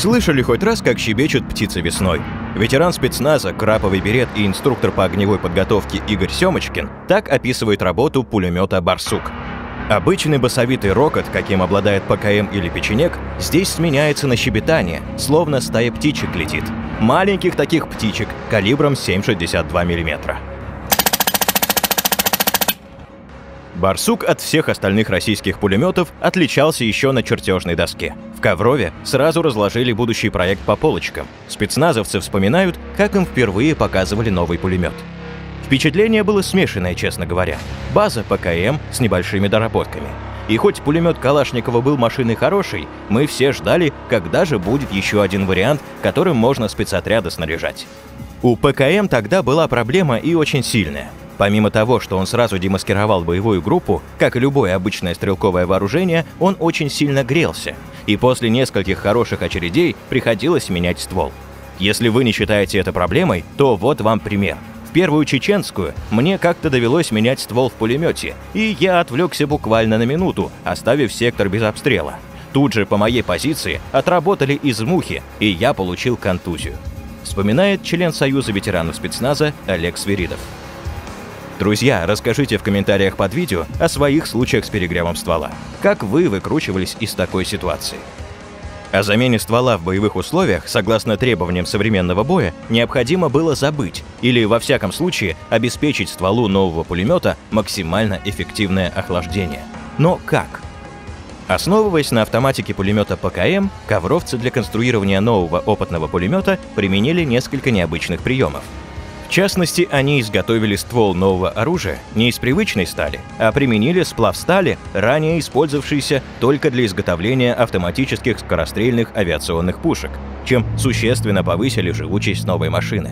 Слышали хоть раз, как щебечут птицы весной? Ветеран спецназа, краповый берет и инструктор по огневой подготовке Игорь Семочкин так описывает работу пулемета «Барсук». Обычный басовитый рокот, каким обладает ПКМ или печенек, здесь сменяется на щебетание, словно стая птичек летит. Маленьких таких птичек калибром 7,62 мм. Барсук от всех остальных российских пулеметов отличался еще на чертежной доске. В Коврове сразу разложили будущий проект по полочкам. Спецназовцы вспоминают, как им впервые показывали новый пулемет. Впечатление было смешанное, честно говоря. База ПКМ с небольшими доработками. И хоть пулемет Калашникова был машиной хорошей, мы все ждали, когда же будет еще один вариант, которым можно спецотряды снаряжать. У ПКМ тогда была проблема и очень сильная. Помимо того, что он сразу демаскировал боевую группу, как и любое обычное стрелковое вооружение, он очень сильно грелся, и после нескольких хороших очередей приходилось менять ствол. Если вы не считаете это проблемой, то вот вам пример. В первую чеченскую мне как-то довелось менять ствол в пулемете, и я отвлекся буквально на минуту, оставив сектор без обстрела. Тут же по моей позиции отработали из мухи, и я получил контузию. Вспоминает член Союза ветеранов спецназа Олег Свиридов. Друзья, расскажите в комментариях под видео о своих случаях с перегревом ствола. Как вы выкручивались из такой ситуации? О замене ствола в боевых условиях, согласно требованиям современного боя, необходимо было забыть или, во всяком случае, обеспечить стволу нового пулемета максимально эффективное охлаждение. Но как? Основываясь на автоматике пулемета ПКМ, ковровцы для конструирования нового опытного пулемета применили несколько необычных приемов – в частности, они изготовили ствол нового оружия не из привычной стали, а применили сплав стали, ранее использовавшийся только для изготовления автоматических скорострельных авиационных пушек, чем существенно повысили живучесть новой машины.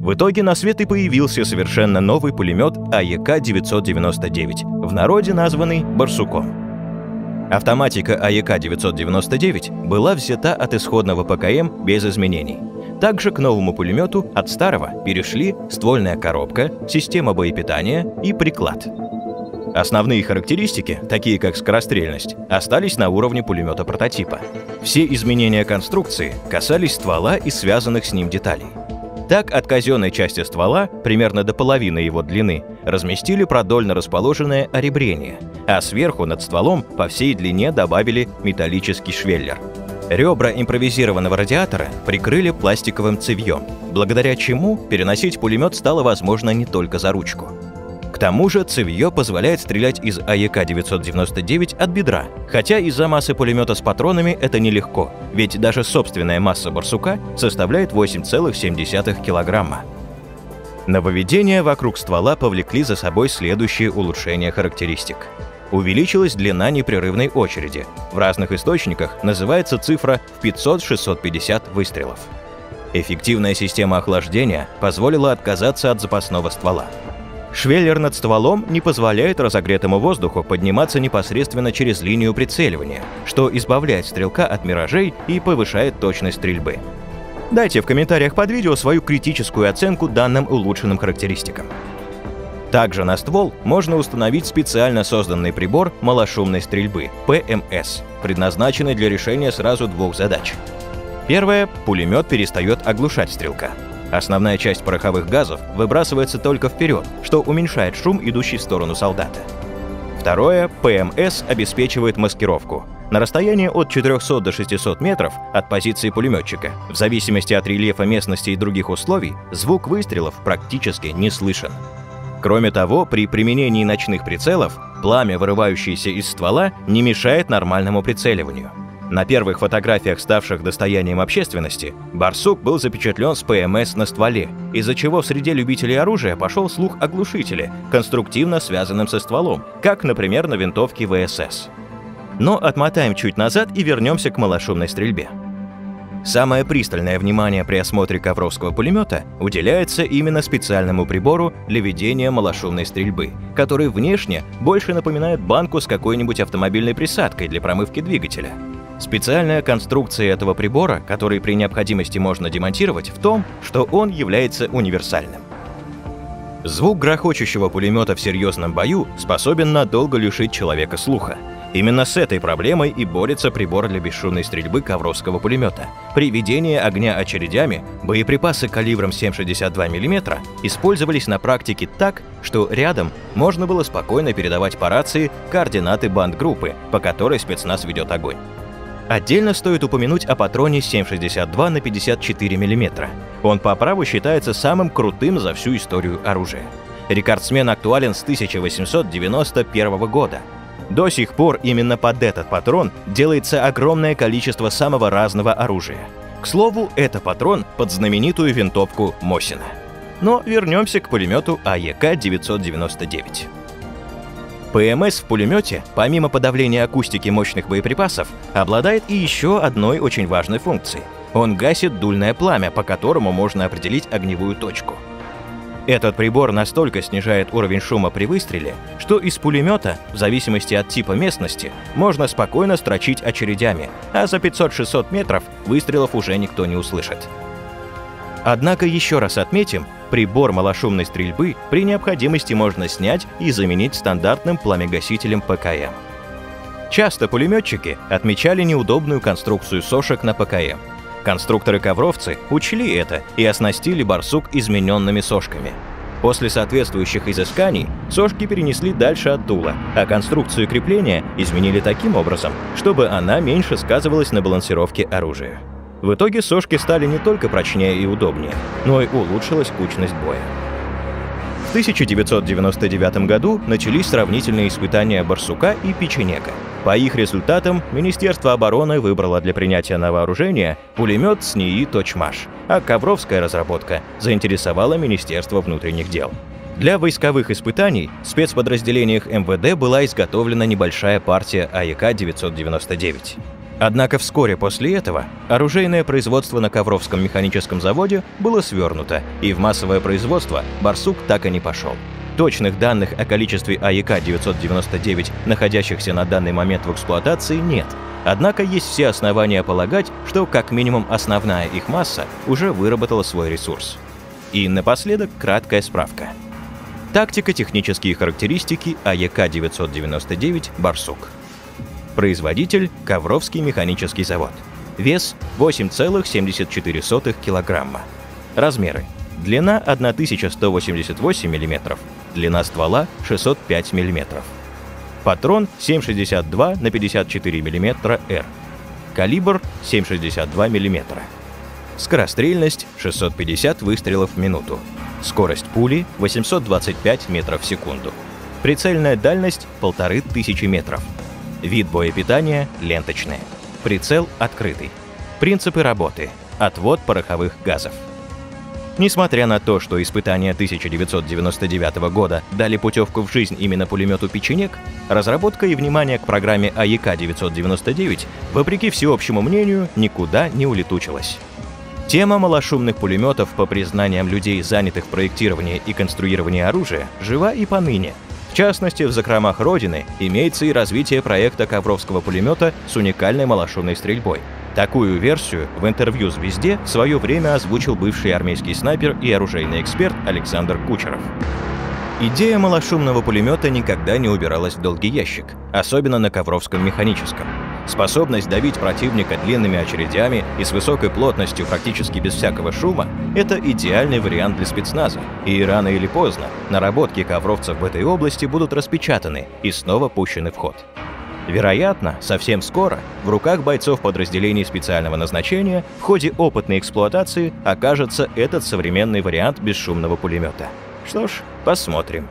В итоге на свет и появился совершенно новый пулемет АЕК-999, в народе названный «Барсуком». Автоматика АЕК-999 была взята от исходного ПКМ без изменений – также к новому пулемету от старого перешли ствольная коробка, система боепитания и приклад. Основные характеристики, такие как скорострельность, остались на уровне пулемета прототипа. Все изменения конструкции касались ствола и связанных с ним деталей. Так, от казенной части ствола, примерно до половины его длины, разместили продольно расположенное оребрение, а сверху над стволом по всей длине добавили металлический швеллер – Ребра импровизированного радиатора прикрыли пластиковым цевьем, благодаря чему переносить пулемет стало возможно не только за ручку. К тому же цевье позволяет стрелять из АЕК-999 от бедра, хотя из-за массы пулемета с патронами это нелегко, ведь даже собственная масса барсука составляет 8,7 килограмма. Нововведения вокруг ствола повлекли за собой следующие улучшения характеристик – увеличилась длина непрерывной очереди. В разных источниках называется цифра в 500-650 выстрелов. Эффективная система охлаждения позволила отказаться от запасного ствола. Швеллер над стволом не позволяет разогретому воздуху подниматься непосредственно через линию прицеливания, что избавляет стрелка от миражей и повышает точность стрельбы. Дайте в комментариях под видео свою критическую оценку данным улучшенным характеристикам. Также на ствол можно установить специально созданный прибор малошумной стрельбы – ПМС, предназначенный для решения сразу двух задач. Первое – пулемет перестает оглушать стрелка. Основная часть пороховых газов выбрасывается только вперед, что уменьшает шум, идущий в сторону солдата. Второе – ПМС обеспечивает маскировку. На расстоянии от 400 до 600 метров от позиции пулеметчика, в зависимости от рельефа местности и других условий, звук выстрелов практически не слышен. Кроме того, при применении ночных прицелов пламя, вырывающееся из ствола, не мешает нормальному прицеливанию. На первых фотографиях, ставших достоянием общественности, барсук был запечатлен с ПМС на стволе, из-за чего в среде любителей оружия пошел слух о глушителе, конструктивно связанном со стволом, как, например, на винтовке ВСС. Но отмотаем чуть назад и вернемся к малошумной стрельбе. Самое пристальное внимание при осмотре ковровского пулемета уделяется именно специальному прибору для ведения малошумной стрельбы, который внешне больше напоминает банку с какой-нибудь автомобильной присадкой для промывки двигателя. Специальная конструкция этого прибора, который при необходимости можно демонтировать, в том, что он является универсальным. Звук грохочущего пулемета в серьезном бою способен надолго лишить человека слуха – Именно с этой проблемой и борется прибор для бесшумной стрельбы ковровского пулемета. При ведении огня очередями боеприпасы калибром 7,62 мм использовались на практике так, что рядом можно было спокойно передавать по рации координаты бандгруппы, по которой спецназ ведет огонь. Отдельно стоит упомянуть о патроне 7,62 на 54 мм. Он по праву считается самым крутым за всю историю оружия. Рекордсмен актуален с 1891 года. До сих пор именно под этот патрон делается огромное количество самого разного оружия. К слову, это патрон под знаменитую винтовку Мосина. Но вернемся к пулемету АЕК-999. ПБС в пулемете, помимо подавления акустики мощных боеприпасов, обладает и еще одной очень важной функцией. Он гасит дульное пламя, по которому можно определить огневую точку. Этот прибор настолько снижает уровень шума при выстреле, что из пулемета, в зависимости от типа местности, можно спокойно строчить очередями, а за 500-600 метров выстрелов уже никто не услышит. Однако еще раз отметим, прибор малошумной стрельбы при необходимости можно снять и заменить стандартным пламегасителем ПКМ. Часто пулеметчики отмечали неудобную конструкцию сошек на ПКМ. Конструкторы-ковровцы учли это и оснастили барсук измененными сошками. После соответствующих изысканий сошки перенесли дальше от дула, а конструкцию крепления изменили таким образом, чтобы она меньше сказывалась на балансировке оружия. В итоге сошки стали не только прочнее и удобнее, но и улучшилась кучность боя. В 1999 году начались сравнительные испытания «Барсука» и «Печенега». По их результатам Министерство обороны выбрало для принятия на вооружение пулемет СНИИ «Точмаш», а ковровская разработка заинтересовала Министерство внутренних дел. Для войсковых испытаний в спецподразделениях МВД была изготовлена небольшая партия АЕК-999. Однако вскоре после этого оружейное производство на Ковровском механическом заводе было свернуто, и в массовое производство «Барсук» так и не пошел. Точных данных о количестве АЕК-999, находящихся на данный момент в эксплуатации, нет. Однако есть все основания полагать, что как минимум основная их масса уже выработала свой ресурс. И напоследок краткая справка. Тактико-технические характеристики АЕК-999 «Барсук». Производитель – Ковровский механический завод. Вес – 8,74 килограмма. Размеры. Длина 1188 мм, длина ствола 605 мм. Патрон 7,62 на 54 мм R. Калибр 7,62 мм. Скорострельность 650 выстрелов в минуту. Скорость пули 825 метров в секунду. Прицельная дальность 1500 метров. Вид боепитания – ленточный. Прицел открытый. Принципы работы – отвод пороховых газов. Несмотря на то, что испытания 1999 года дали путевку в жизнь именно пулемету «Печенек», разработка и внимание к программе АЕК-999, вопреки всеобщему мнению, никуда не улетучилась. Тема малошумных пулеметов, по признаниям людей, занятых в проектировании и конструировании оружия, жива и поныне – частности, в закромах Родины имеется и развитие проекта ковровского пулемета с уникальной малошумной стрельбой. Такую версию в интервью «Звезде» в свое время озвучил бывший армейский снайпер и оружейный эксперт Александр Кучеров. Идея малошумного пулемета никогда не убиралась в долгий ящик, особенно на Ковровском механическом. Способность давить противника длинными очередями и с высокой плотностью практически без всякого шума – это идеальный вариант для спецназа. И рано или поздно наработки ковровцев в этой области будут распечатаны и снова пущены в ход. Вероятно, совсем скоро в руках бойцов подразделений специального назначения в ходе опытной эксплуатации окажется этот современный вариант бесшумного пулемета. Что ж, посмотрим.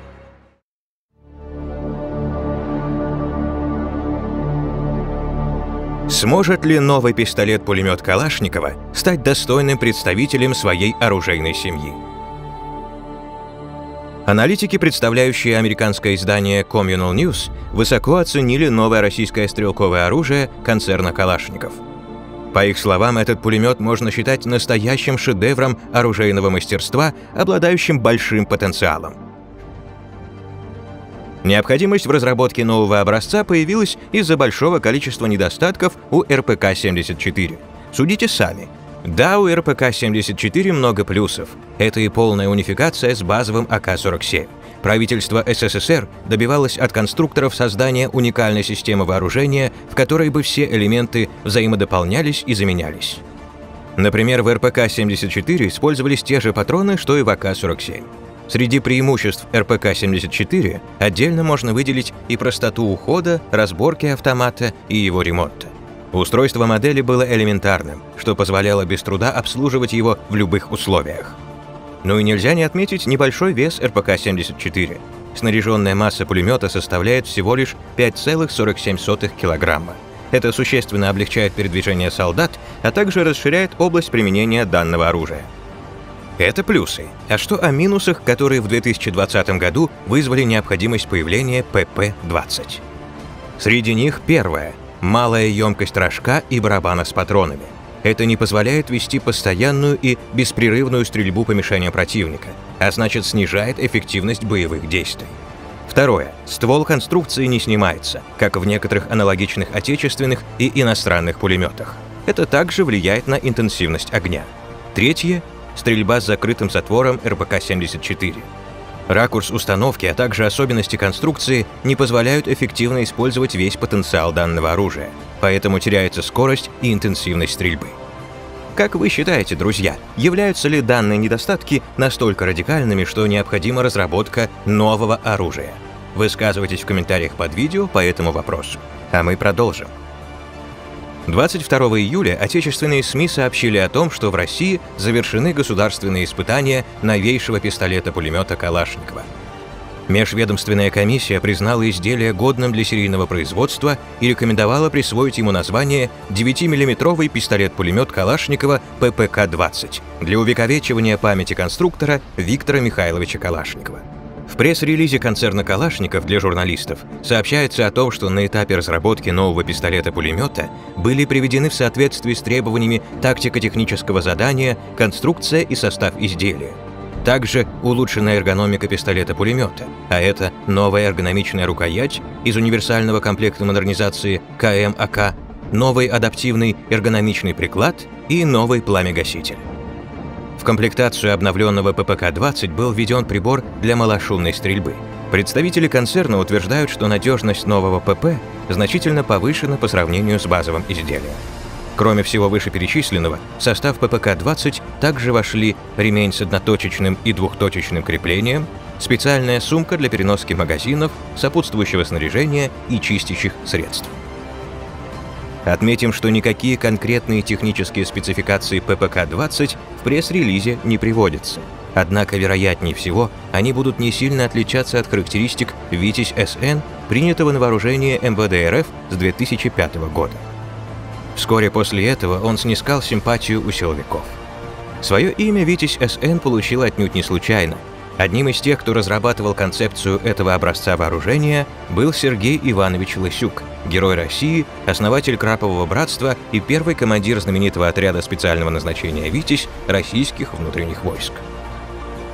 Сможет ли новый пистолет-пулемет Калашникова стать достойным представителем своей оружейной семьи? Аналитики, представляющие американское издание Communal News, высоко оценили новое российское стрелковое оружие концерна Калашников. По их словам, этот пулемет можно считать настоящим шедевром оружейного мастерства, обладающим большим потенциалом. Необходимость в разработке нового образца появилась из-за большого количества недостатков у РПК-74. Судите сами. Да, у РПК-74 много плюсов. Это и полная унификация с базовым АК-47. Правительство СССР добивалось от конструкторов создания уникальной системы вооружения, в которой бы все элементы взаимодополнялись и заменялись. Например, в РПК-74 использовались те же патроны, что и в АК-47. Среди преимуществ РПК-74 отдельно можно выделить и простоту ухода, разборки автомата и его ремонта. Устройство модели было элементарным, что позволяло без труда обслуживать его в любых условиях. Ну и нельзя не отметить небольшой вес РПК-74. Снаряженная масса пулемета составляет всего лишь 5,47 килограмма. Это существенно облегчает передвижение солдат, а также расширяет область применения данного оружия. Это плюсы. А что о минусах, которые в 2020 году вызвали необходимость появления ПП-20? Среди них первое – малая емкость рожка и барабана с патронами. Это не позволяет вести постоянную и беспрерывную стрельбу по мишеням противника, а значит снижает эффективность боевых действий. Второе. Ствол конструкции не снимается, как в некоторых аналогичных отечественных и иностранных пулеметах. Это также влияет на интенсивность огня. Третье. Стрельба с закрытым затвором РПК-74. Ракурс установки, а также особенности конструкции не позволяют эффективно использовать весь потенциал данного оружия, поэтому теряется скорость и интенсивность стрельбы. Как вы считаете, друзья, являются ли данные недостатки настолько радикальными, что необходима разработка нового оружия? Высказывайтесь в комментариях под видео по этому вопросу. А мы продолжим. 22 июля отечественные СМИ сообщили о том, что в России завершены государственные испытания новейшего пистолета-пулемета Калашникова. Межведомственная комиссия признала изделие годным для серийного производства и рекомендовала присвоить ему название 9-миллиметровый пистолет-пулемет Калашникова ППК-20 для увековечивания памяти конструктора Виктора Михайловича Калашникова. В пресс-релизе концерна «Калашников» для журналистов сообщается о том, что на этапе разработки нового пистолета-пулемета были приведены в соответствии с требованиями тактико-технического задания конструкция и состав изделия. Также улучшена эргономика пистолета-пулемета, а это новая эргономичная рукоять из универсального комплекта модернизации КМАК, новый адаптивный эргономичный приклад и новый пламя-гаситель комплектацию обновленного ППК-20 был введен прибор для малошумной стрельбы. Представители концерна утверждают, что надежность нового ПП значительно повышена по сравнению с базовым изделием. Кроме всего вышеперечисленного, в состав ППК-20 также вошли ремень с одноточечным и двухточечным креплением, специальная сумка для переноски магазинов, сопутствующего снаряжения и чистящих средств. Отметим, что никакие конкретные технические спецификации ППК-20 в пресс-релизе не приводятся. Однако, вероятнее всего, они будут не сильно отличаться от характеристик «Витязь-СН», принятого на вооружение МВД РФ с 2005 года. Вскоре после этого он снискал симпатию у силовиков. Свое имя «Витязь-СН» получил отнюдь не случайно – Одним из тех, кто разрабатывал концепцию этого образца вооружения, был Сергей Иванович Лысюк, герой России, основатель Крапового братства и первый командир знаменитого отряда специального назначения «Витязь» российских внутренних войск.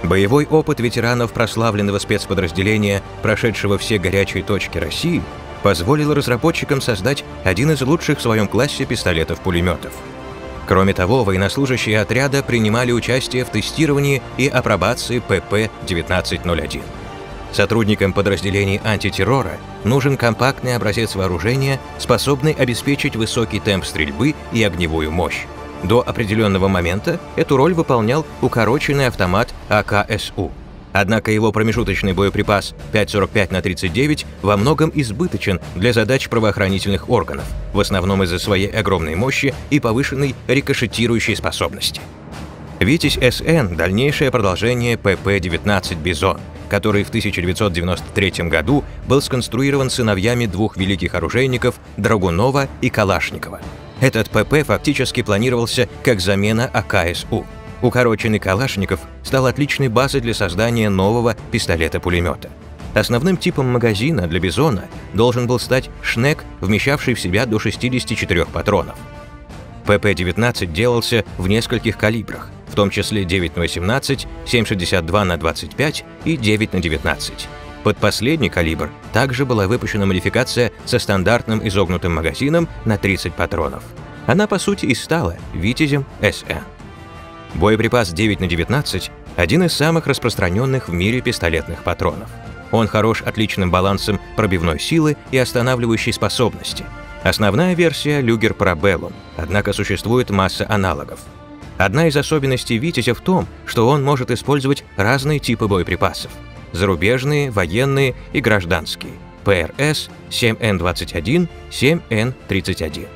Боевой опыт ветеранов прославленного спецподразделения, прошедшего все горячие точки России, позволил разработчикам создать один из лучших в своем классе пистолетов-пулеметов – Кроме того, военнослужащие отряда принимали участие в тестировании и апробации ПП-1901. Сотрудникам подразделений антитеррора нужен компактный образец вооружения, способный обеспечить высокий темп стрельбы и огневую мощь. До определенного момента эту роль выполнял укороченный автомат АКСУ. Однако его промежуточный боеприпас 5,45 на 39 во многом избыточен для задач правоохранительных органов, в основном из-за своей огромной мощи и повышенной рикошетирующей способности. «Витязь СН» — дальнейшее продолжение ПП-19 «Бизон», который в 1993 году был сконструирован сыновьями двух великих оружейников Драгунова и Калашникова. Этот ПП фактически планировался как замена АКСУ — Укороченный Калашников стал отличной базой для создания нового пистолета-пулемета. Основным типом магазина для Бизона должен был стать шнек, вмещавший в себя до 64 патронов. ПП-19 делался в нескольких калибрах, в том числе 9 на 18, 7,62 на 25 и 9 на 19. Под последний калибр также была выпущена модификация со стандартным изогнутым магазином на 30 патронов. Она, по сути, и стала «Витязем СН». Боеприпас 9 на 19 – один из самых распространенных в мире пистолетных патронов. Он хорош отличным балансом пробивной силы и останавливающей способности. Основная версия – Люгер Парабеллум, однако существует масса аналогов. Одна из особенностей «Витязя» в том, что он может использовать разные типы боеприпасов – зарубежные, военные и гражданские – ПРС, 7Н-21, 7Н-31.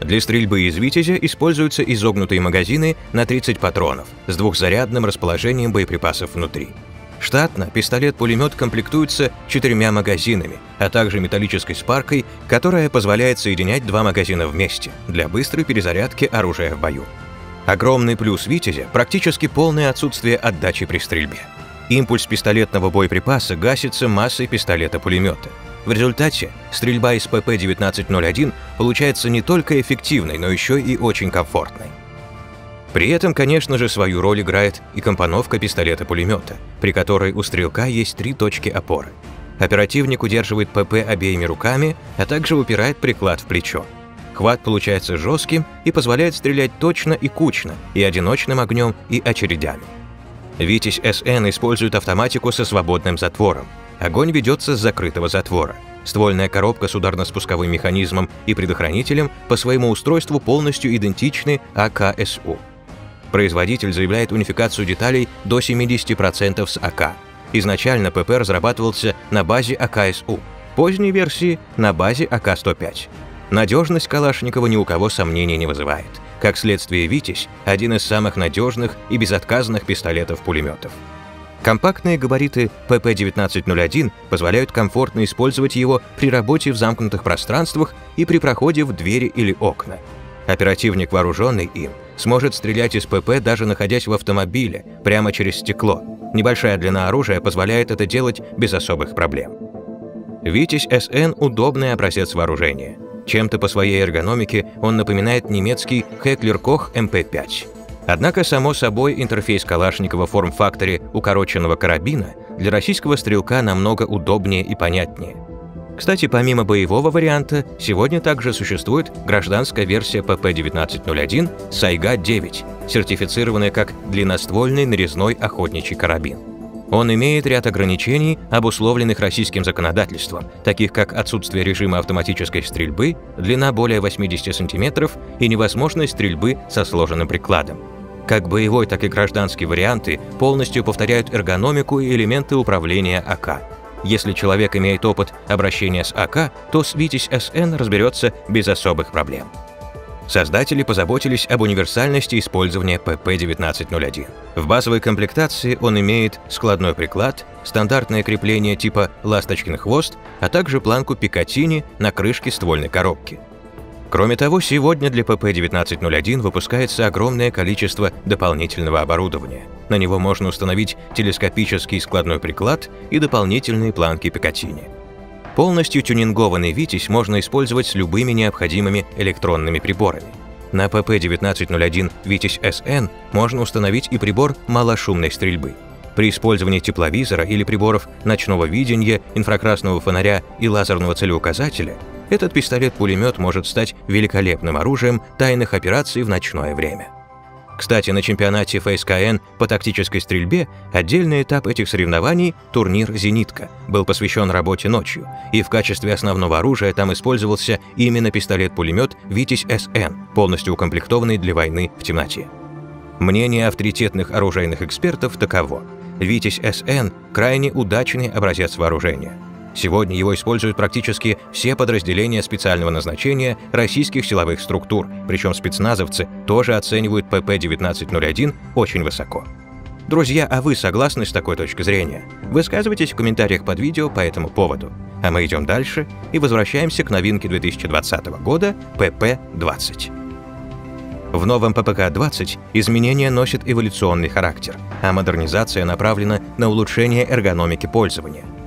Для стрельбы из «Витязя» используются изогнутые магазины на 30 патронов с двухзарядным расположением боеприпасов внутри. Штатно пистолет-пулемет комплектуется четырьмя магазинами, а также металлической спаркой, которая позволяет соединять два магазина вместе для быстрой перезарядки оружия в бою. Огромный плюс «Витязя» – практически полное отсутствие отдачи при стрельбе. Импульс пистолетного боеприпаса гасится массой пистолета-пулемета – в результате стрельба из ПП-1901 получается не только эффективной, но еще и очень комфортной. При этом, конечно же, свою роль играет и компоновка пистолета-пулемета, при которой у стрелка есть три точки опоры. Оперативник удерживает ПП обеими руками, а также упирает приклад в плечо. Хват получается жестким и позволяет стрелять точно и кучно, и одиночным огнем, и очередями. Витязь СН использует автоматику со свободным затвором, Огонь ведется с закрытого затвора. Ствольная коробка с ударно-спусковым механизмом и предохранителем по своему устройству полностью идентичны АКСУ. Производитель заявляет унификацию деталей до 70% с АК. Изначально ПП разрабатывался на базе АКСУ, поздней версии – на базе АК-105. Надежность Калашникова ни у кого сомнений не вызывает. Как следствие, «Витязь» – один из самых надежных и безотказных пистолетов-пулеметов. Компактные габариты PP1901 позволяют комфортно использовать его при работе в замкнутых пространствах и при проходе в двери или окна. Оперативник, вооруженный им, сможет стрелять из ПП даже находясь в автомобиле, прямо через стекло. Небольшая длина оружия позволяет это делать без особых проблем. Витязь СН – удобный образец вооружения. Чем-то по своей эргономике он напоминает немецкий Heckler Koch MP5. Однако, само собой, интерфейс Калашникова в форм-факторе укороченного карабина для российского стрелка намного удобнее и понятнее. Кстати, помимо боевого варианта, сегодня также существует гражданская версия ПП-1901 Сайга-9, сертифицированная как длинноствольный нарезной охотничий карабин. Он имеет ряд ограничений, обусловленных российским законодательством, таких как отсутствие режима автоматической стрельбы, длина более 80 см и невозможность стрельбы со сложенным прикладом. Как боевой, так и гражданский варианты полностью повторяют эргономику и элементы управления АК. Если человек имеет опыт обращения с АК, то с Витязь СН разберется без особых проблем. Создатели позаботились об универсальности использования PP1901. В базовой комплектации он имеет складной приклад, стандартное крепление типа «ласточкин хвост», а также планку Пикатини на крышке ствольной коробки. Кроме того, сегодня для ПП-1901 выпускается огромное количество дополнительного оборудования. На него можно установить телескопический складной приклад и дополнительные планки Пикатини. Полностью тюнингованный «Витязь» можно использовать с любыми необходимыми электронными приборами. На ПП-1901 «Витязь СН» можно установить и прибор малошумной стрельбы. При использовании тепловизора или приборов ночного видения, инфракрасного фонаря и лазерного целеуказателя этот пистолет-пулемет может стать великолепным оружием тайных операций в ночное время. Кстати, на чемпионате ФСКН по тактической стрельбе отдельный этап этих соревнований, турнир «Зенитка», был посвящен работе ночью, и в качестве основного оружия там использовался именно пистолет-пулемет «Витязь СН», полностью укомплектованный для войны в темноте. Мнение авторитетных оружейных экспертов таково. «Витязь СН» – крайне удачный образец вооружения – Сегодня его используют практически все подразделения специального назначения российских силовых структур, причем спецназовцы тоже оценивают ПП-1901 очень высоко. Друзья, а вы согласны с такой точкой зрения? Высказывайтесь в комментариях под видео по этому поводу. А мы идем дальше и возвращаемся к новинке 2020 года ПП-20. В новом ППК-20 изменения носят эволюционный характер, а модернизация направлена на улучшение эргономики пользования –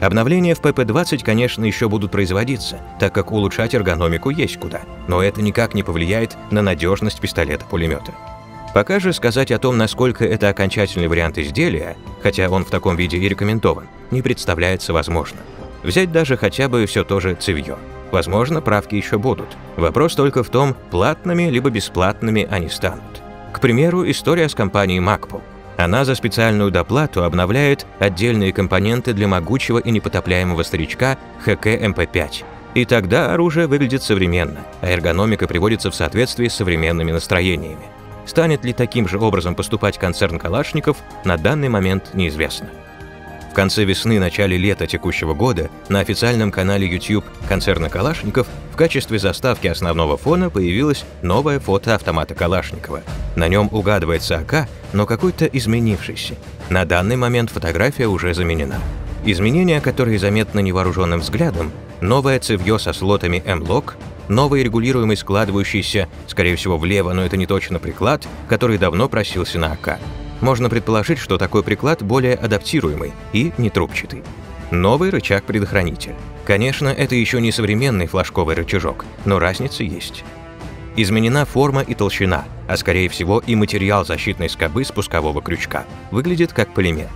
Обновления в PP20, конечно, еще будут производиться, так как улучшать эргономику есть куда, но это никак не повлияет на надежность пистолета-пулемета. Пока же сказать о том, насколько это окончательный вариант изделия, хотя он в таком виде и рекомендован, не представляется возможным. Взять даже хотя бы все то же цевье. Возможно, правки еще будут. Вопрос только в том, платными либо бесплатными они станут. К примеру, история с компанией Magpul. Она за специальную доплату обновляет отдельные компоненты для могучего и непотопляемого старичка HK MP5. И тогда оружие выглядит современно, а эргономика приводится в соответствии с современными настроениями. Станет ли таким же образом поступать концерн Калашников, на данный момент неизвестно. В конце весны, начале лета текущего года на официальном канале YouTube концерна Калашников в качестве заставки основного фона появилось новое фото автомата Калашникова. На нем угадывается АК, но какой-то изменившийся. На данный момент фотография уже заменена. Изменения, которые заметны невооруженным взглядом, новое цевье со слотами M-Lock, новый регулируемый складывающийся, скорее всего влево, но это не точно приклад, который давно просился на АК. Можно предположить, что такой приклад более адаптируемый и нетрубчатый. Новый рычаг-предохранитель. Конечно, это еще не современный флажковый рычажок, но разница есть. Изменена форма и толщина, а скорее всего и материал защитной скобы спускового крючка. Выглядит как полимер.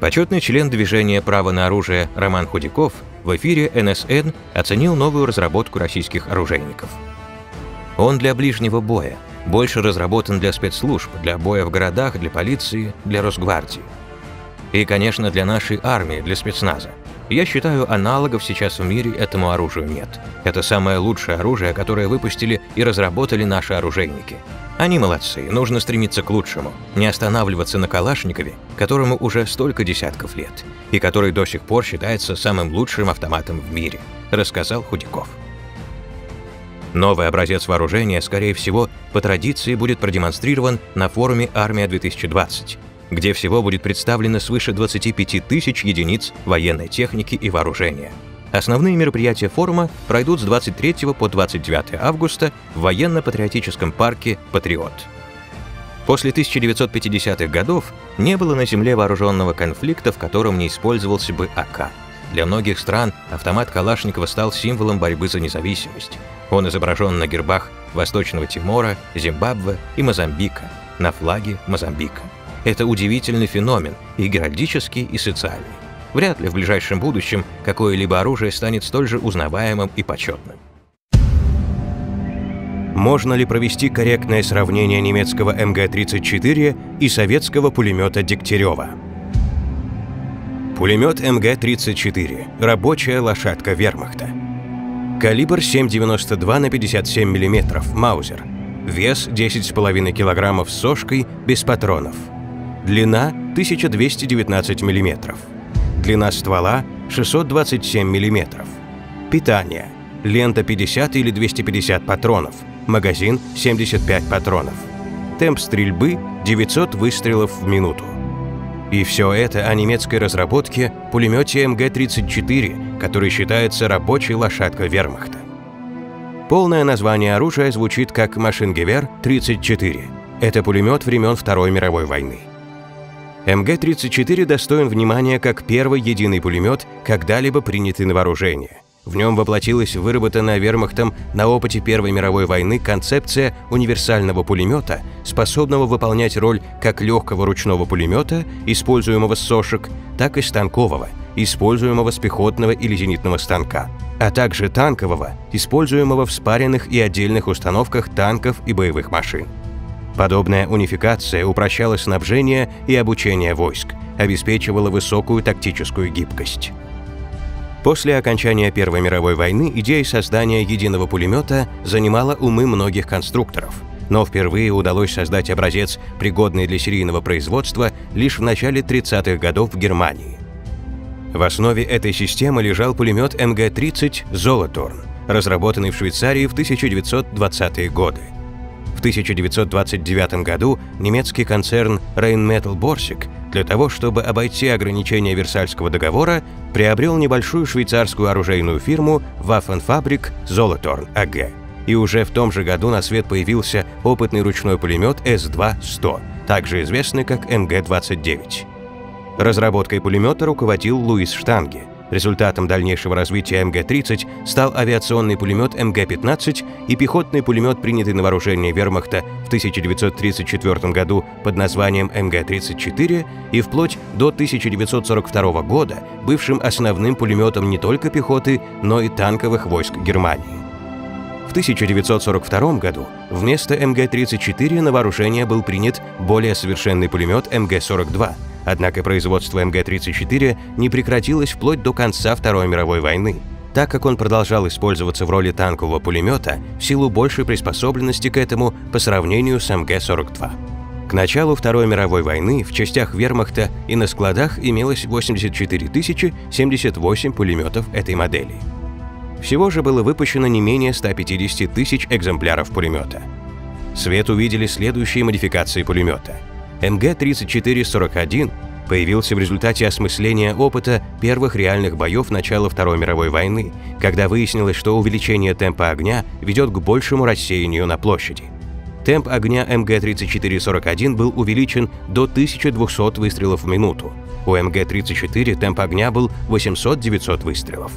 Почетный член движения «Право на оружие» Роман Худяков в эфире НСН оценил новую разработку российских оружейников. Он для ближнего боя, больше разработан для спецслужб, для боя в городах, для полиции, для Росгвардии. И, конечно, для нашей армии, для спецназа. Я считаю, аналогов сейчас в мире этому оружию нет. Это самое лучшее оружие, которое выпустили и разработали наши оружейники. Они молодцы, нужно стремиться к лучшему, не останавливаться на Калашникове, которому уже столько десятков лет, и который до сих пор считается самым лучшим автоматом в мире, рассказал Худяков. Новый образец вооружения, скорее всего, по традиции будет продемонстрирован на форуме «Армия-2020», где всего будет представлено свыше 25 тысяч единиц военной техники и вооружения. Основные мероприятия форума пройдут с 23 по 29 августа в военно-патриотическом парке «Патриот». После 1950-х годов не было на Земле вооруженного конфликта, в котором не использовался бы АК. Для многих стран автомат Калашникова стал символом борьбы за независимость. Он изображен на гербах Восточного Тимора, Зимбабве и Мозамбика, на флаге Мозамбика. Это удивительный феномен, и геральдический, и социальный. Вряд ли в ближайшем будущем какое-либо оружие станет столь же узнаваемым и почетным. Можно ли провести корректное сравнение немецкого МГ-34 и советского пулемета Дегтярева? Пулемет МГ-34 – рабочая лошадка вермахта. Калибр 7,92 на 57 мм, Маузер. Вес 10,5 кг с сошкой, без патронов. Длина 1219 мм. Длина ствола 627 мм. Питание. Лента 50 или 250 патронов. Магазин 75 патронов. Темп стрельбы 900 выстрелов в минуту. И все это о немецкой разработке пулемете МГ-34, который считается рабочей лошадкой вермахта. Полное название оружия звучит как Машингевер-34. Это пулемет времен Второй мировой войны. МГ-34 достоин внимания как первый единый пулемет, когда-либо принятый на вооружение – в нем воплотилась выработанная вермахтом на опыте Первой мировой войны концепция универсального пулемета, способного выполнять роль как легкого ручного пулемета, используемого с сошек, так и станкового, используемого с пехотного или зенитного станка, а также танкового, используемого в спаренных и отдельных установках танков и боевых машин. Подобная унификация упрощала снабжение и обучение войск, обеспечивала высокую тактическую гибкость. После окончания Первой мировой войны идея создания единого пулемета занимала умы многих конструкторов, но впервые удалось создать образец, пригодный для серийного производства, лишь в начале 30-х годов в Германии. В основе этой системы лежал пулемет МГ-30 «Золоторн», разработанный в Швейцарии в 1920-е годы. В 1929 году немецкий концерн Rheinmetall Borsig для того, чтобы обойти ограничения Версальского договора, приобрел небольшую швейцарскую оружейную фирму Waffenfabrik Zolothorn AG. И уже в том же году на свет появился опытный ручной пулемет С-2-100, также известный как МГ-29. Разработкой пулемета руководил Луис Штанге, Результатом дальнейшего развития МГ-30 стал авиационный пулемет МГ-15 и пехотный пулемет, принятый на вооружение вермахта в 1934 году под названием МГ-34 и вплоть до 1942 года бывшим основным пулеметом не только пехоты, но и танковых войск Германии. В 1942 году вместо МГ-34 на вооружение был принят более совершенный пулемет МГ-42, однако производство МГ-34 не прекратилось вплоть до конца Второй мировой войны, так как он продолжал использоваться в роли танкового пулемета в силу большей приспособленности к этому по сравнению с МГ-42. К началу Второй мировой войны в частях вермахта и на складах имелось 84 078 пулеметов этой модели. Всего же было выпущено не менее 150 тысяч экземпляров пулемета. Свет увидели следующие модификации пулемета. МГ-3441 появился в результате осмысления опыта первых реальных боев начала Второй мировой войны, когда выяснилось, что увеличение темпа огня ведет к большему рассеянию на площади. Темп огня МГ-3441 был увеличен до 1200 выстрелов в минуту. У МГ-34 темп огня был 800-900 выстрелов.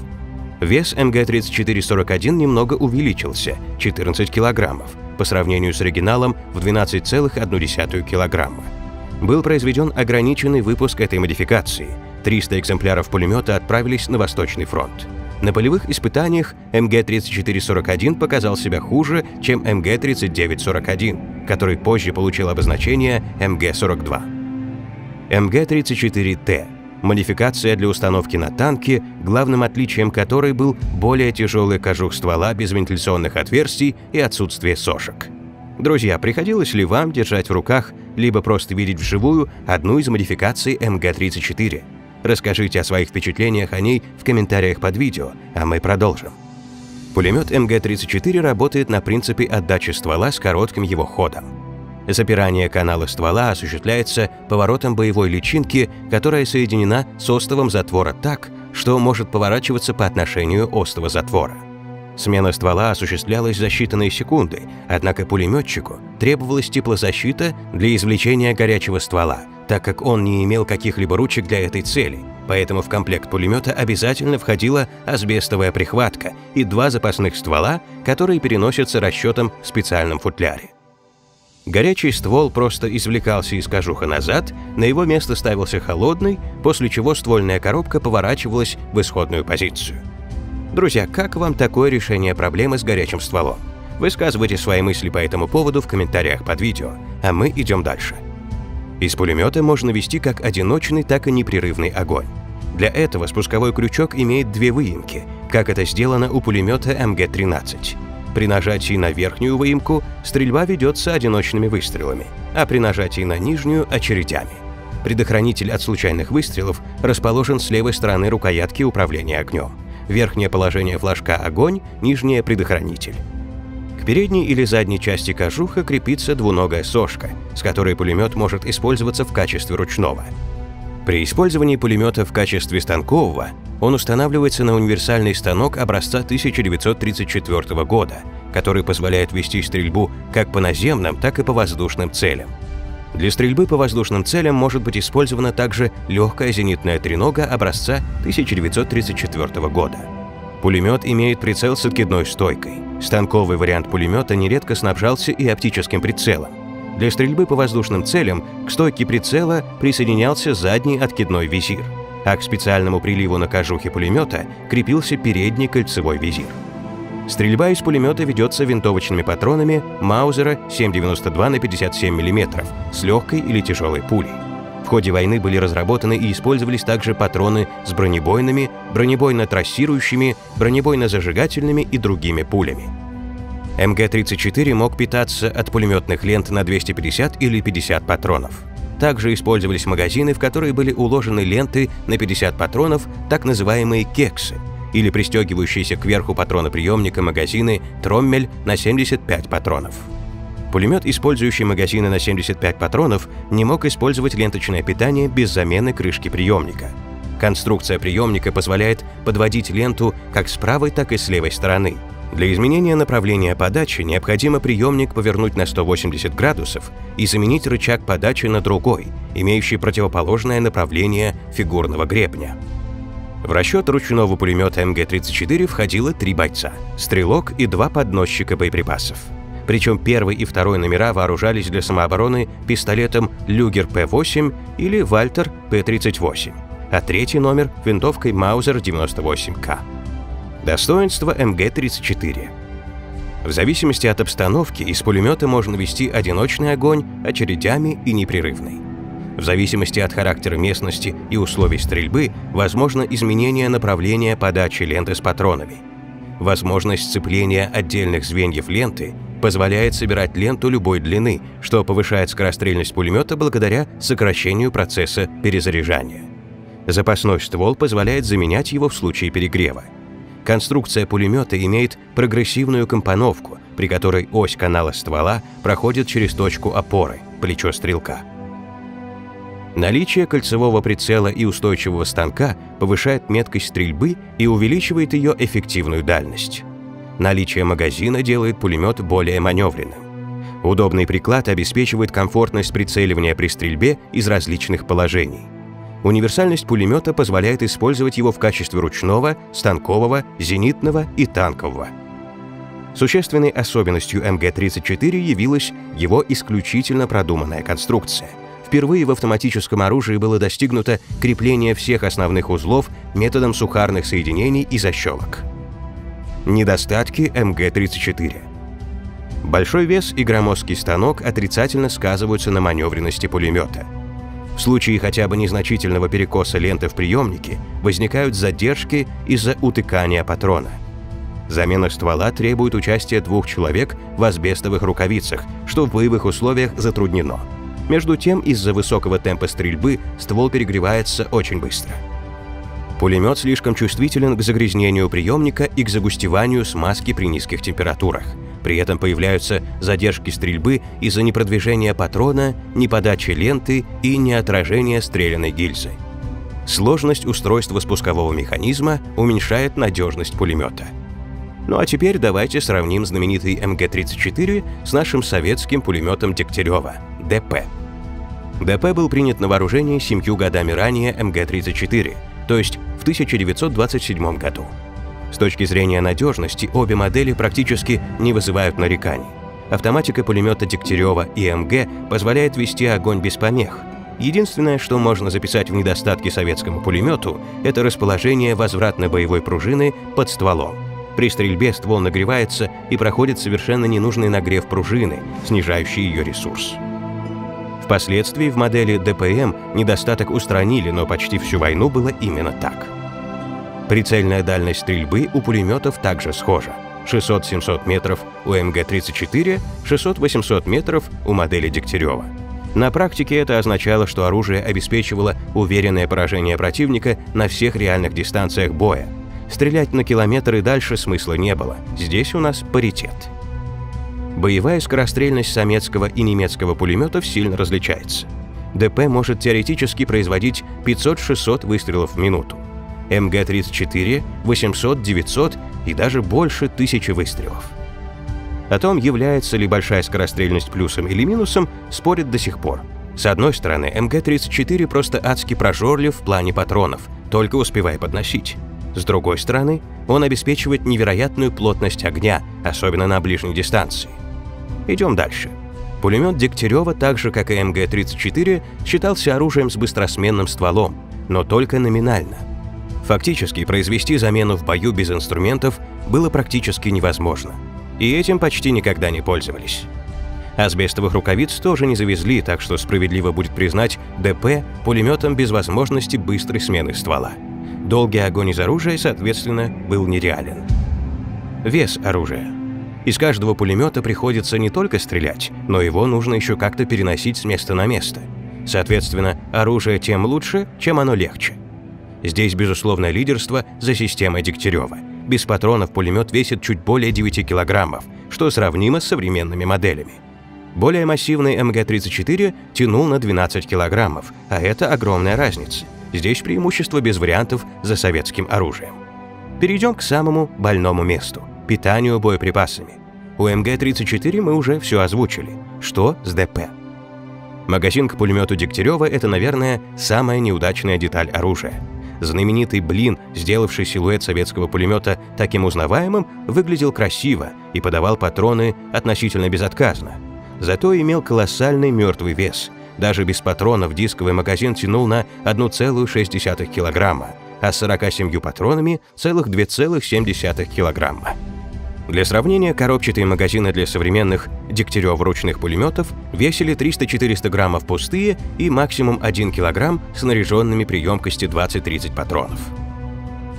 Вес МГ-3441 немного увеличился – 14 килограммов, по сравнению с оригиналом в 12,1 килограмма. Был произведен ограниченный выпуск этой модификации. 300 экземпляров пулемета отправились на Восточный фронт. На полевых испытаниях МГ-3441 показал себя хуже, чем МГ-3941, который позже получил обозначение МГ-42. МГ-34Т модификация для установки на танке, главным отличием которой был более тяжелый кожух ствола без вентиляционных отверстий и отсутствие сошек. Друзья, приходилось ли вам держать в руках, либо просто видеть вживую одну из модификаций МГ-34? Расскажите о своих впечатлениях о ней в комментариях под видео, а мы продолжим. Пулемет МГ-34 работает на принципе отдачи ствола с коротким его ходом. Запирание канала ствола осуществляется поворотом боевой личинки, которая соединена с остовом затвора так, что может поворачиваться по отношению остова затвора. Смена ствола осуществлялась за считанные секунды, однако пулеметчику требовалась теплозащита для извлечения горячего ствола, так как он не имел каких-либо ручек для этой цели, поэтому в комплект пулемета обязательно входила асбестовая прихватка и два запасных ствола, которые переносятся расчетом в специальном футляре. Горячий ствол просто извлекался из кожуха назад, на его место ставился холодный, после чего ствольная коробка поворачивалась в исходную позицию. Друзья, как вам такое решение проблемы с горячим стволом? Высказывайте свои мысли по этому поводу в комментариях под видео, а мы идем дальше. Из пулемета можно вести как одиночный, так и непрерывный огонь. Для этого спусковой крючок имеет две выемки, как это сделано у пулемета МГ-13. При нажатии на верхнюю выемку стрельба ведется одиночными выстрелами, а при нажатии на нижнюю – очередями. Предохранитель от случайных выстрелов расположен с левой стороны рукоятки управления огнем. Верхнее положение флажка – огонь, нижнее – предохранитель. К передней или задней части кожуха крепится двуногая сошка, с которой пулемет может использоваться в качестве ручного. При использовании пулемета в качестве станкового он устанавливается на универсальный станок образца 1934 года, который позволяет вести стрельбу как по наземным, так и по воздушным целям. Для стрельбы по воздушным целям может быть использована также легкая зенитная тренога образца 1934 года. Пулемет имеет прицел с откидной стойкой. Станковый вариант пулемета нередко снабжался и оптическим прицелом. Для стрельбы по воздушным целям к стойке прицела присоединялся задний откидной визир, а к специальному приливу на кожухе пулемета крепился передний кольцевой визир. Стрельба из пулемета ведется винтовочными патронами Маузера 7,92 на 57 мм с легкой или тяжелой пулей. В ходе войны были разработаны и использовались также патроны с бронебойными, бронебойно-трассирующими, бронебойно-зажигательными и другими пулями. МГ-34 мог питаться от пулеметных лент на 250 или 50 патронов. Также использовались магазины, в которые были уложены ленты на 50 патронов, так называемые кексы, или пристегивающиеся кверху патроноприемника магазины «Троммель» на 75 патронов. Пулемет, использующий магазины на 75 патронов, не мог использовать ленточное питание без замены крышки приемника. Конструкция приемника позволяет подводить ленту как с правой, так и с левой стороны – для изменения направления подачи необходимо приемник повернуть на 180 градусов и заменить рычаг подачи на другой, имеющий противоположное направление фигурного гребня. В расчет ручного пулемета МГ-34 входило три бойца – стрелок и два подносчика боеприпасов. Причем первый и второй номера вооружались для самообороны пистолетом «Люгер П-8» или «Вальтер П-38», а третий номер – винтовкой «Маузер 98К». Достоинство МГ-34 В зависимости от обстановки из пулемета можно вести одиночный огонь, очередями и непрерывный. В зависимости от характера местности и условий стрельбы возможно изменение направления подачи ленты с патронами. Возможность сцепления отдельных звеньев ленты позволяет собирать ленту любой длины, что повышает скорострельность пулемета благодаря сокращению процесса перезаряжания. Запасной ствол позволяет заменять его в случае перегрева. Конструкция пулемета имеет прогрессивную компоновку, при которой ось канала ствола проходит через точку опоры, плечо стрелка. Наличие кольцевого прицела и устойчивого станка повышает меткость стрельбы и увеличивает ее эффективную дальность. Наличие магазина делает пулемет более маневренным. Удобный приклад обеспечивает комфортность прицеливания при стрельбе из различных положений. Универсальность пулемета позволяет использовать его в качестве ручного, станкового, зенитного и танкового. Существенной особенностью МГ-34 явилась его исключительно продуманная конструкция – Впервые в автоматическом оружии было достигнуто крепление всех основных узлов методом сухарных соединений и защелок. Недостатки МГ-34 Большой вес и громоздкий станок отрицательно сказываются на маневренности пулемета. В случае хотя бы незначительного перекоса ленты в приемнике возникают задержки из-за утыкания патрона. Замена ствола требует участия двух человек в асбестовых рукавицах, что в боевых условиях затруднено – между тем, из-за высокого темпа стрельбы ствол перегревается очень быстро. Пулемет слишком чувствителен к загрязнению приемника и к загустеванию смазки при низких температурах. При этом появляются задержки стрельбы из-за непродвижения патрона, неподачи ленты и неотражения стрелянной гильзы. Сложность устройства спускового механизма уменьшает надежность пулемета. Ну а теперь давайте сравним знаменитый МГ-34 с нашим советским пулеметом Дегтярева – ДП. ДП был принят на вооружение семью годами ранее МГ-34, то есть в 1927 году. С точки зрения надежности обе модели практически не вызывают нареканий. Автоматика пулемета Дегтярева и МГ позволяет вести огонь без помех. Единственное, что можно записать в недостатке советскому пулемету, это расположение возвратно-боевой пружины под стволом. При стрельбе ствол нагревается и проходит совершенно ненужный нагрев пружины, снижающий ее ресурс. Впоследствии в модели ДПМ недостаток устранили, но почти всю войну было именно так. Прицельная дальность стрельбы у пулеметов также схожа. 600-700 метров у МГ-34, 600-800 метров у модели Дегтярева. На практике это означало, что оружие обеспечивало уверенное поражение противника на всех реальных дистанциях боя. Стрелять на километры дальше смысла не было. Здесь у нас паритет боевая скорострельность советского и немецкого пулеметов сильно различается. ДП может теоретически производить 500-600 выстрелов в минуту. МГ-34 – 800-900 и даже больше тысячи выстрелов. О том, является ли большая скорострельность плюсом или минусом, спорят до сих пор. С одной стороны, МГ-34 просто адски прожорлив в плане патронов, только успевая подносить. С другой стороны, он обеспечивает невероятную плотность огня, особенно на ближней дистанции. Идем дальше. Пулемет Дегтярева, так же как и МГ-34, считался оружием с быстросменным стволом, но только номинально. Фактически произвести замену в бою без инструментов было практически невозможно, и этим почти никогда не пользовались. Асбестовых рукавиц тоже не завезли, так что справедливо будет признать ДП пулеметом без возможности быстрой смены ствола. Долгий огонь из оружия, соответственно, был нереален. Вес оружия – из каждого пулемета приходится не только стрелять, но его нужно еще как-то переносить с места на место. Соответственно, оружие тем лучше, чем оно легче. Здесь безусловное лидерство за системой Дегтярева. Без патронов пулемет весит чуть более 9 килограммов, что сравнимо с современными моделями. Более массивный МГ-34 тянул на 12 килограммов, а это огромная разница. Здесь преимущество без вариантов за советским оружием. Перейдем к самому больному месту – питанию боеприпасами. У МГ-34 мы уже все озвучили. Что с ДП? Магазин к пулемету Дегтярева – это, наверное, самая неудачная деталь оружия. Знаменитый блин, сделавший силуэт советского пулемета таким узнаваемым, выглядел красиво и подавал патроны относительно безотказно. Зато имел колоссальный мертвый вес. Даже без патронов дисковый магазин тянул на 1,6 килограмма, а с 47 патронами – целых 2,7 килограмма. Для сравнения, коробчатые магазины для современных Дегтярев ручных пулеметов весили 300-400 граммов пустые и максимум 1 килограмм снаряженными при емкости 20-30 патронов.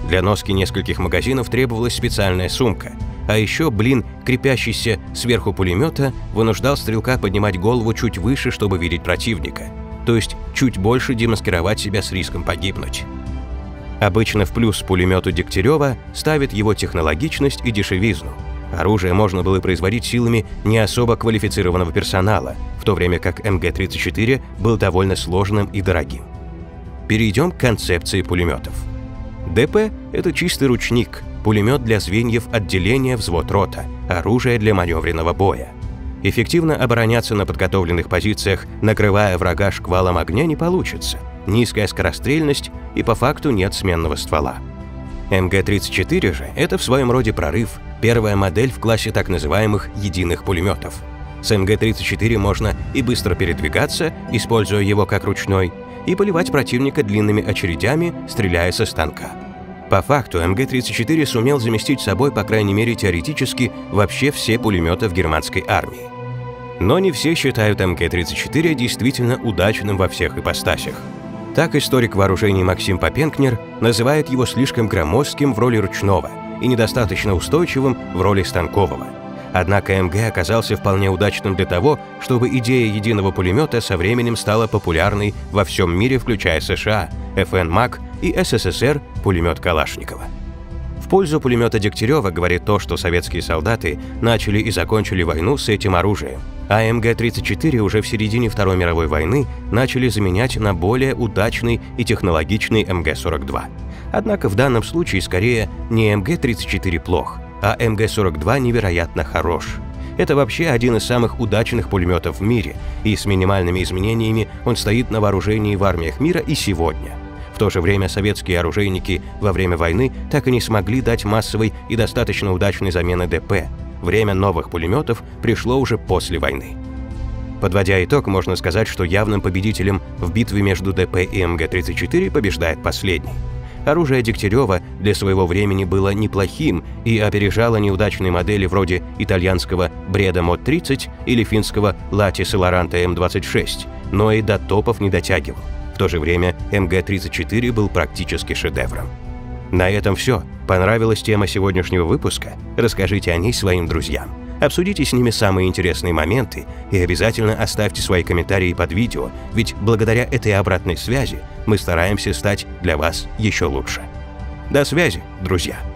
Для носки нескольких магазинов требовалась специальная сумка, а еще блин, крепящийся сверху пулемета, вынуждал стрелка поднимать голову чуть выше, чтобы видеть противника, то есть чуть больше демаскировать себя с риском погибнуть. Обычно в плюс пулемету Дегтярева ставит его технологичность и дешевизну. Оружие можно было производить силами не особо квалифицированного персонала, в то время как МГ-34 был довольно сложным и дорогим. Перейдем к концепции пулеметов. ДП – это чистый ручник, пулемет для звеньев отделения взвод рота, оружие для маневренного боя. Эффективно обороняться на подготовленных позициях, накрывая врага шквалом огня, не получится – низкая скорострельность и по факту нет сменного ствола. МГ-34 же – это в своем роде прорыв, первая модель в классе так называемых «единых пулеметов». С МГ-34 можно и быстро передвигаться, используя его как ручной, и поливать противника длинными очередями, стреляя со станка. По факту МГ-34 сумел заместить собой, по крайней мере теоретически, вообще все пулеметы в германской армии. Но не все считают МГ-34 действительно удачным во всех ипостасях. Так историк вооружений Максим Попенкнер называет его слишком громоздким в роли ручного и недостаточно устойчивым в роли станкового. Однако МГ оказался вполне удачным для того, чтобы идея единого пулемета со временем стала популярной во всем мире, включая США, ФН МАК и СССР пулемет Калашникова. В пользу пулемета Дегтярева говорит то, что советские солдаты начали и закончили войну с этим оружием – а МГ-34 уже в середине Второй мировой войны начали заменять на более удачный и технологичный МГ-42. Однако в данном случае скорее не МГ-34 плох, а МГ-42 невероятно хорош. Это вообще один из самых удачных пулеметов в мире, и с минимальными изменениями он стоит на вооружении в армиях мира и сегодня. В то же время советские оружейники во время войны так и не смогли дать массовой и достаточно удачной замены ДП, Время новых пулеметов пришло уже после войны. Подводя итог, можно сказать, что явным победителем в битве между ДП и МГ-34 побеждает последний. Оружие Дегтярева для своего времени было неплохим и опережало неудачные модели вроде итальянского Бреда Мод-30 или финского Лати Селаранта М-26, но и до топов не дотягивал. В то же время МГ-34 был практически шедевром. На этом все. Понравилась тема сегодняшнего выпуска? Расскажите о ней своим друзьям. Обсудите с ними самые интересные моменты и обязательно оставьте свои комментарии под видео, ведь благодаря этой обратной связи мы стараемся стать для вас еще лучше. До связи, друзья!